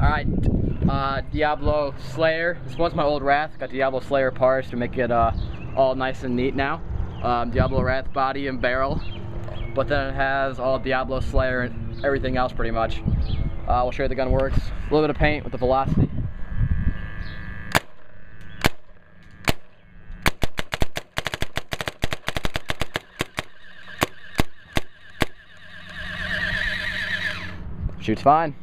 Alright, uh, Diablo Slayer. This was my old Wrath. Got Diablo Slayer parts to make it uh, all nice and neat now. Um, Diablo Wrath body and barrel. But then it has all Diablo Slayer and everything else pretty much. Uh, we'll show you the gun works. A little bit of paint with the Vlocity. Shoots fine.